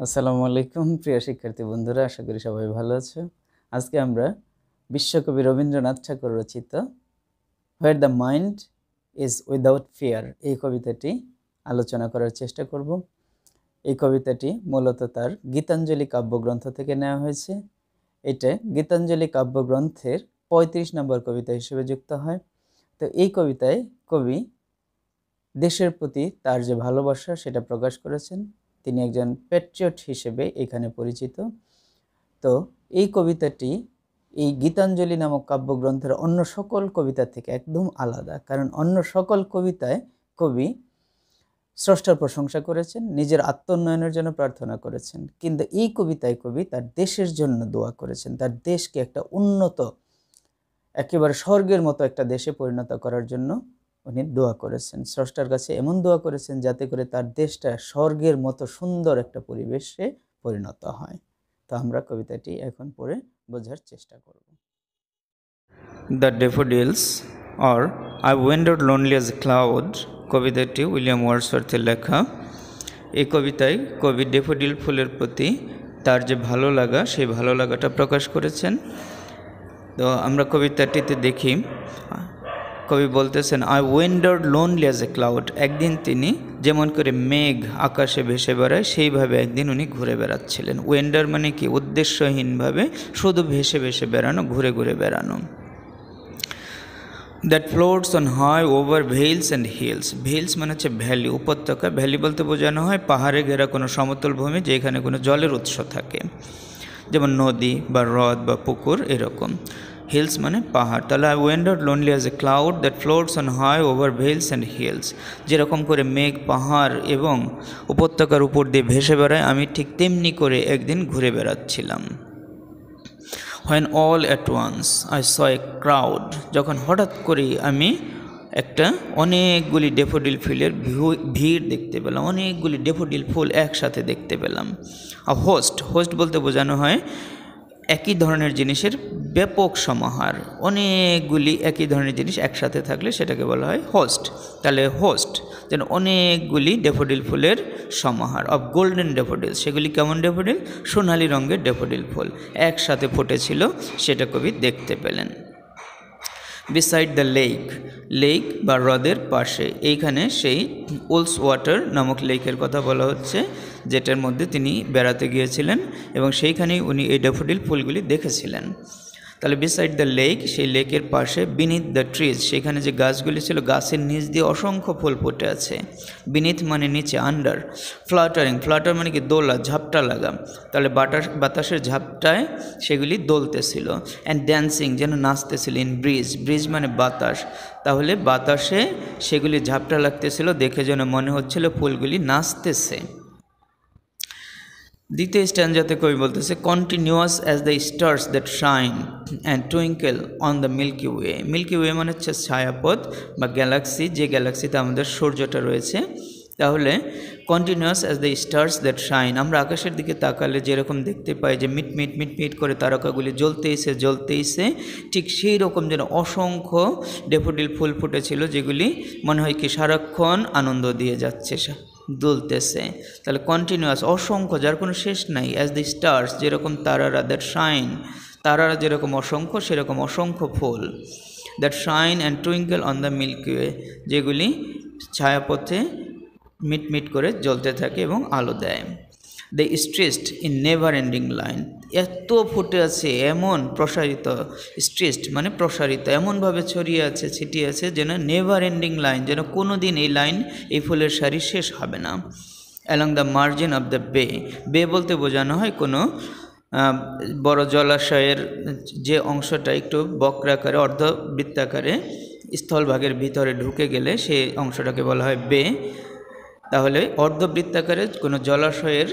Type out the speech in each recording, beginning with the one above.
আসসালামু আলাইকুম, প্রিয় শিক্ষার্থী বন্ধুরা, আশা করি সবাই ভালো আছো। আজকে আমরা বিশ্বকবি রবীন্দ্রনাথ ঠাকুর রচিত where the mind is without fear এই কবিতাটি আলোচনা করার চেষ্টা করব। এই কবিতাটি মূলত তার গীতাঞ্জলি কাব্যগ্রন্থ থেকে নেওয়া হয়েছে। এটা গীতাঞ্জলি কাব্যগ্রন্থের পঁয়ত্রিশ নম্বর কবিতা হিসেবে যুক্ত হয়। তো এই কবিতায় কবি দেশের প্রতি তার যে ভালোবাসা, সেটা প্রকাশ করেছেন। তিনি একজন প্যাট্রিয়ট হিসেবে এখানে পরিচিত। তো এই কবিতাটি, এই গীতাঞ্জলি নামক কাব্যগ্রন্থের অন্য সকল কবিতা থেকে একদম আলাদা। কারণ অন্য সকল কবিতায় কবি স্রষ্টার প্রশংসা করেছেন, নিজের আত্মোন্নয়নের জন্য প্রার্থনা করেছেন। কিন্তু এই কবিতায় কবি তার দেশের জন্য দোয়া করেছেন। তার দেশকে একটা উন্নত, একেবারে স্বর্গের মতো একটা দেশে পরিণত করার জন্য উনি দোয়া করেছেন। স্রষ্টার কাছে এমন দোয়া করেছেন যাতে করে তার দেশটা স্বর্গের মতো সুন্দর একটা পরিবেশে পরিণত হয়। তো আমরা কবিতাটি এখন পড়ে বোঝার চেষ্টা করব। The daffodils or I wander lonely as a cloud কবিতাটি উইলিয়াম ওয়ার্ডসওয়ার্থের লেখা। এই কবিতায় কবি ডেফোডিল ফুলের প্রতি তার যে ভালো লাগা, সেই ভালো লাগাটা প্রকাশ করেছেন। তো আমরা কবিতাটিতে দেখি কবি বলতেছেন I wander lonely as a cloud একদিন তিনি যেমন করে মেঘ আকাশে ভেসে বেড়ায়, সেইভাবে একদিন উনি ঘুরে বেড়াচ্ছিলেন। ওয়েন্ডার মানে কি? উদ্দেশ্যহীনভাবে শুধু ভেসে ভেসে বেড়ানো, ঘুরে ঘুরে বেড়ানো। That floats on high over vales and hills vales মানে হচ্ছে ভ্যালি, উপত্যকা। ভ্যালি বলতে বোঝানো হয় পাহাড়ে ঘেরা কোনো সমতল ভূমি যেখানে কোনো জলের উৎস থাকে। যেমন নদী বা হ্রদ বা পুকুর এরকম। হিলস মানে পাহাড়। তাহলে I wander lonely as a cloud that floats on high over vales and hills যেরকম করে মেঘ, পাহাড় এবং উপত্যকার উপর দিয়ে ভেসে বেড়ায়, আমি ঠিক তেমনি করে একদিন ঘুরে বেড়াচ্ছিলাম। When all at once I saw a crowd যখন হঠাৎ করেই আমি একটা অনেকগুলি ডেফোডিল ফুলের ভিড় দেখতে পেলাম, অনেকগুলি ডেফোডিল ফুল একসাথে দেখতে পেলাম। আর হোস্ট হোস্ট বলতে বোঝানো হয় একই ধরনের জিনিসের ব্যাপক সমাহার। অনেকগুলি একই ধরনের জিনিস একসাথে থাকলে সেটাকে বলা হয় হোস্ট তাহলে হোস্ট যেন অনেকগুলি ডেফোডিল ফুলের সমাহার অব গোল্ডেন ডেফোডিল সেগুলি কেমন ডেফোডিল সোনালি রঙের ডেফোডিল ফুল। একসাথে ফুটেছিল, সেটা কবি দেখতে পেলেন। বিসাইড দ্য লেক লেক বা হ্রদের পাশে। এইখানে সেই ওলস ওয়াটার নামক লেকের কথা বলা হচ্ছে, যেটার মধ্যে তিনি বেড়াতে গিয়েছিলেন এবং সেইখানেই উনি এই ডেফোডিল ফুলগুলি দেখেছিলেন। তাহলে বিসাইড দ্য লেক সেই লেকের পাশে বিনিথ দ্য ট্রিজ সেখানে যে গাছগুলি ছিল, গাছের নিচ দিয়ে অসংখ্য ফুল ফুটে আছে। বিনিথ মানে নিচে আন্ডার ফ্লাটারিং ফ্লাটার মানে কি, দোলা, ঝাপটা লাগা। তাহলে বাতাস, বাতাসের ঝাপটায় সেগুলি দোলতেছিল। অ্যান্ড ড্যান্সিং যেন নাচতেছিল ইন ব্রিজ ব্রিজ মানে বাতাস। তাহলে বাতাসে সেগুলি ঝাপটা লাগতেছিল, দেখে যেন মনে হচ্ছিল ফুলগুলি নাচতেছে। দ্বিতীয় স্ট্যান্ডাতে কবি বলতেছে continuous as the stars that shine and twinkle on the milky way milky way মানে হচ্ছে ছায়াপথ বা গ্যালাক্সি যে গ্যালাক্সিতে আমাদের সূর্যটা রয়েছে। তাহলে continuous as the stars that shine আমরা আকাশের দিকে তাকালে যেরকম দেখতে পাই যে মিট মিট মিট মিট করে তারকাগুলি জ্বলতেইছে জ্বলতেইছে, ঠিক সেই রকম যেন অসংখ্য ডেফোডিল ফুল ফুটেছিল, যেগুলি মনে হয় কি সারাক্ষণ আনন্দ দিয়ে যাচ্ছে দুলতেছে। তাহলে কন্টিনিউয়াস অসংখ্য, যার কোনো শেষ নাই অ্যাজ দ্য স্টার্স যেরকম তারারা দ্যাট শাইন তারারা যেরকম অসংখ্য, সেরকম অসংখ্য ফুল that shine and twinkle on the milky way যেগুলি ছায়াপথে মিটমিট করে জ্বলতে থাকে এবং আলো দেয়। The stretched in never ending line এত ফুটে আছে, এমন প্রসারিত স্ট্রেসড মানে প্রসারিত, এমনভাবে ছড়িয়ে আছে, ছিটিয়ে আছে যেন নেভার এন্ডিং লাইন যেন কোনো দিন এই লাইন এই ফুলের সারি শেষ হবে না। Along the margin of the bay bay বলতে বোঝানো হয় কোনো বড় জলাশয়ের যে অংশটা একটু বক্রাকারে, অর্ধবৃত্তাকারে স্থলভাগের ভিতরে ঢুকে গেলে সেই অংশটাকে বলা হয় বে তাহলে অর্ধবৃত্তাকারে কোনো জলাশয়ের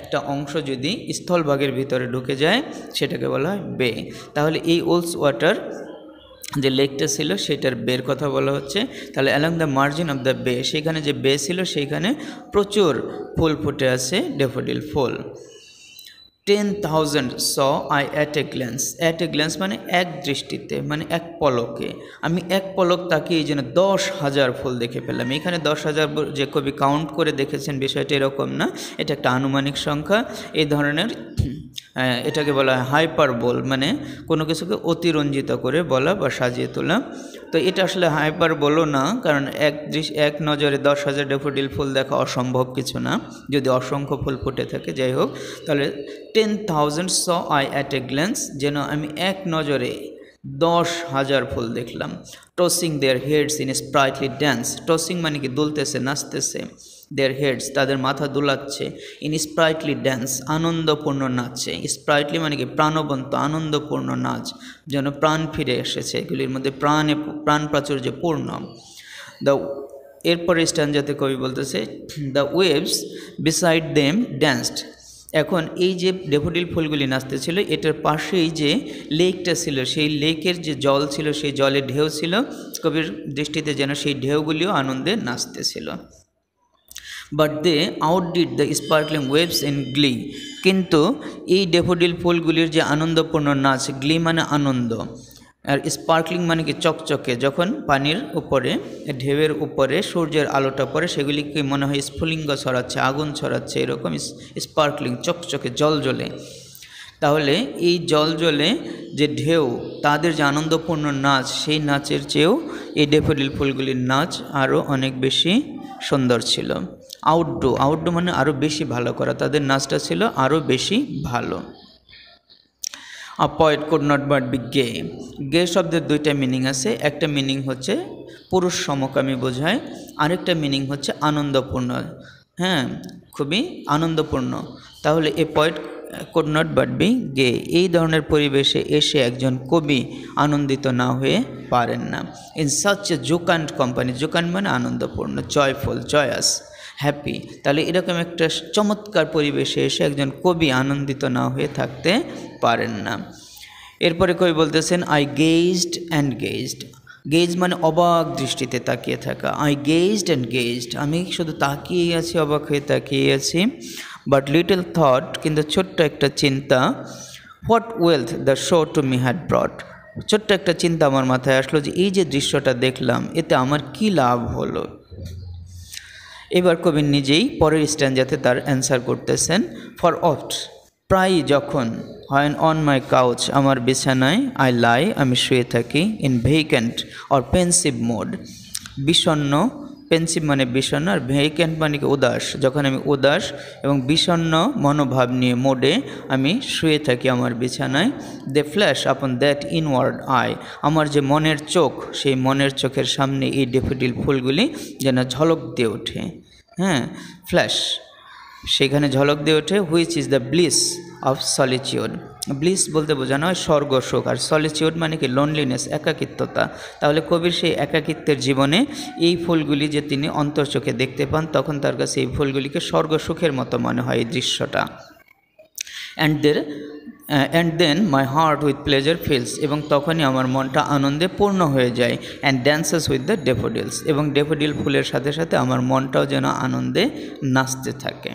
একটা অংশ যদি স্থলভাগের ভিতরে ঢুকে যায়, সেটাকে বলা হয় বে। তাহলে এই ওলস ওয়াটার যে লেকটা ছিল, সেটার বের কথা বলা হচ্ছে। তাহলে along the margin of the bay সেখানে যে বে ছিল, সেইখানে প্রচুর ফুল ফুটে আছে daffodil full. Ten thousand saw I at a glance at a glance মানে এক দৃষ্টিতে মানে এক পলকে। আমি এক পলক তাকে এই জন্য দশ হাজার ফুল দেখে পেলাম এখানে দশ হাজার যে কবি কাউন্ট করে দেখেছেন, বিষয়টা এরকম না। এটা একটা আনুমানিক সংখ্যা। এই ধরনের এটাকে বলা হয় হাইপার বল মানে কোনো কিছুকে অতিরঞ্জিত করে বলা বা সাজিয়ে তোলা। তো এটা আসলে হাইপার বলো না, কারণ এক এক নজরে দশ হাজার ডেফোডিল ফুল দেখা অসম্ভব কিছু না। যদি অসংখ্য ফুল ফুটে থাকে, যাই হোক, তাহলে ten thousand saw I at a glance যেন আমি এক নজরে দশ হাজার ফুল দেখলাম। Tossing their heads in sprightly dance tossing মানে কি, দুলতেছে, নাচতেছে। দেয়ার হেডস তাদের মাথা দুলাচ্ছে ইন স্প্রাইটলি ড্যান্স আনন্দপূর্ণ নাচছে স্প্রাইটলি মানে কি? প্রাণবন্ত, আনন্দপূর্ণ নাচ, যেন প্রাণ ফিরে এসেছে, এগুলির মধ্যে প্রাণে, প্রাণ প্রাচুর্য পূর্ণ। দ্য এরপরে স্ট্যান্ডাতে কবি বলতেছে the waves beside them danced এখন এই যে ডেফোডিল ফুলগুলি নাচতেছিল, এটার পাশেই যে লেকটা ছিল, সেই লেকের যে জল ছিল, সেই জলে ঢেউ ছিল, কবির দৃষ্টিতে যেন সেই ঢেউগুলিও আনন্দে নাচতেছিল। But they outdid the sparkling waves in glee কিন্তু এই ডেফোডিল ফুলগুলির যে আনন্দপূর্ণ নাচ গ্লি মানে আনন্দ। আর স্পার্কলিং মানে কি চকচকে, যখন পানির উপরে, ঢেউয়ের উপরে, সূর্যের আলোটা পড়ে সেগুলিকে মনে হয় স্ফুলিঙ্গ ছড়াচ্ছে, আগুন ছড়াচ্ছে, এরকম স্পার্কলিং চকচকে জল জ্বলে তাহলে এই জল জ্বলে যে ঢেউ, তাদের যে আনন্দপূর্ণ নাচ, সেই নাচের চেয়েও এই ডেফোডিল ফুলগুলির নাচ আরও অনেক বেশি সুন্দর ছিল। আউটডো আউটডো মানে আরও বেশি ভালো করা। তাদের নাচটা ছিল আরও বেশি ভালো। A poet could not but be gay gay শব্দের দুইটা মিনিং আছে। একটা মিনিং হচ্ছে পুরুষ সমকামী বোঝায় আরেকটা মিনিং হচ্ছে আনন্দপূর্ণ। হ্যাঁ খুবই আনন্দপূর্ণ। তাহলে a poet could not but be gay এই ধরনের পরিবেশে এসে একজন কবি আনন্দিত না হয়ে পারেন না। In such a jocund company jocund মানে আনন্দপূর্ণ জয়ফুল জয়াস হ্যাপি তাহলে এরকম একটা চমৎকার পরিবেশে এসে একজন কবি আনন্দিত না হয়ে থাকতে পারেন না। এরপরে কবি বলতেছেন I gazed and gazed gaze মানে অবাক দৃষ্টিতে তাকিয়ে থাকা। আই গেজড অ্যান্ড গেজড আমি শুধু তাকিয়ে আছি, অবাক হয়ে তাকিয়ে আছি। বাট লিটল থট কিন্তু ছোট্ট একটা চিন্তা what wealth the show to me had brought ছোট্ট একটা চিন্তা আমার মাথায় আসলো যে এই যে দৃশ্যটা দেখলাম, এতে আমার কি লাভ হলো? এবার কবি নিজেই পরের স্ট্যান্ডাতে তার অ্যান্সার করতেছেন ফর অফট প্রায় যখন হয় অন মাই কাউচ আমার বিছানায় আই লাই আমি শুয়ে থাকি in vacant or pensive mood বিষণ্ন পেন্সিভ মানে বিষণ্ন আর ভেইক্যান্ট মানে কি উদাস। যখন আমি উদাস এবং বিষণ্ন মনোভাব নিয়ে মোডে আমি শুয়ে থাকি আমার বিছানায় they flash upon that inward eye আমার যে মনের চোখ, সেই মনের চোখের সামনে এই ডেফোডিল ফুলগুলি যেন ঝলক দিয়ে ওঠে। হ্যাঁ ফ্ল্যাশ সেখানে ঝলক দিয়ে ওঠে which is the bliss of solitude bliss বলতে বোঝানো হয় স্বর্গ আর সলিচিউড মানে কি লোনলিনেস একাকিত্বতা। তাহলে কবির সেই একাকিত্বের জীবনে এই ফুলগুলি যে তিনি অন্তর্চোখে দেখতে পান, তখন তার কাছে এই ফুলগুলিকে স্বর্গ সুখের মতো মনে হয় এই দৃশ্যটা। And there and then my heart with pleasure fills এবং তখনই আমার মনটা আনন্দে পূর্ণ হয়ে যায় and dances with the daffodils এবং ডেফোডিল ফুলের সাথে সাথে আমার মনটাও যেন আনন্দে নাচতে থাকে।